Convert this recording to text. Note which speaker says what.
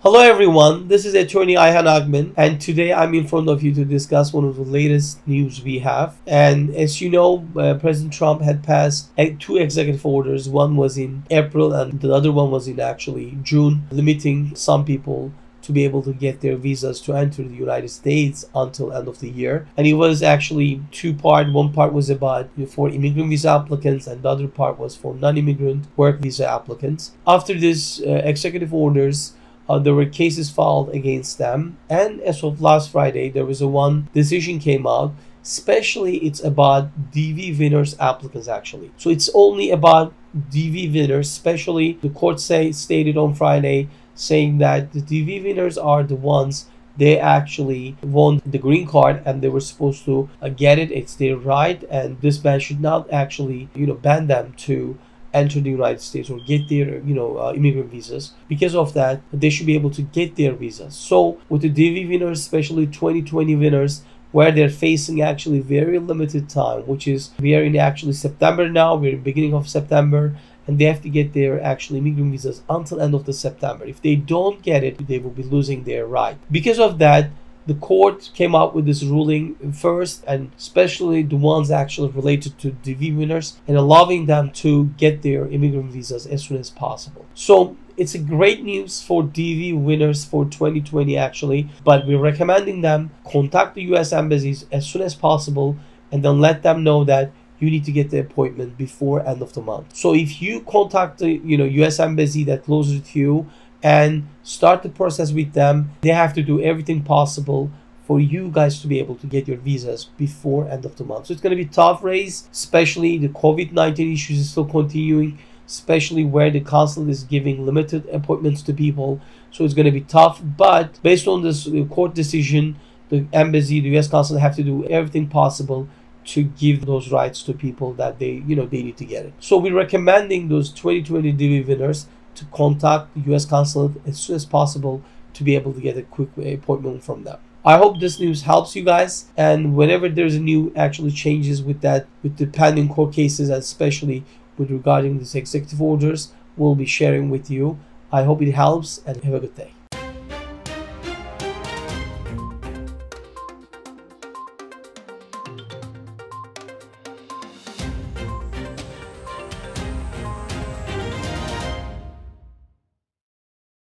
Speaker 1: Hello everyone, this is attorney Ayhan Ogmen and today I'm in front of you to discuss one of the latest news we have. And as you know, uh, President Trump had passed two executive orders. One was in April and the other one was in actually June, limiting some people to be able to get their visas to enter the United States until end of the year. And it was actually two part. One part was about for immigrant visa applicants and the other part was for non-immigrant work visa applicants. After this uh, executive orders, uh, there were cases filed against them. And as of last Friday, there was a one decision came out. Especially, it's about DV winners applicants actually. So it's only about DV winners. Especially, the court say stated on Friday saying that the DV winners are the ones they actually won the green card and they were supposed to uh, get it. It's their right, and this ban should not actually, you know, ban them to enter the United States or get their you know uh, immigrant visas. Because of that, they should be able to get their visas. So with the DV winners, especially 2020 winners, where they're facing actually very limited time, which is we are in actually September now. We're in beginning of September. And they have to get their actual immigrant visas until end of the September. If they don't get it, they will be losing their right. Because of that, the court came out with this ruling first and especially the ones actually related to DV winners and allowing them to get their immigrant visas as soon as possible. So it's a great news for DV winners for 2020 actually, but we're recommending them contact the US embassies as soon as possible and then let them know that you need to get the appointment before end of the month. So if you contact the you know US embassy that closer to you and start the process with them. They have to do everything possible for you guys to be able to get your visas before end of the month. So it's going to be tough race, especially the COVID-19 issues is still continuing, especially where the consulate is giving limited appointments to people. So it's going to be tough. But based on this uh, court decision, the embassy, the U.S. consulate have to do everything possible to give those rights to people that they, you know, they need to get it. So we're recommending those 2020 DV winners to contact the U.S. consulate as soon as possible to be able to get a quick appointment from them. I hope this news helps you guys. And whenever there's a new actually changes with that, with the pending court cases, especially with regarding these executive orders, we'll be sharing with you. I hope it helps and have a good day.